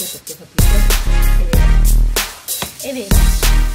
que se empieza a aplicar. Eh, eh, eh.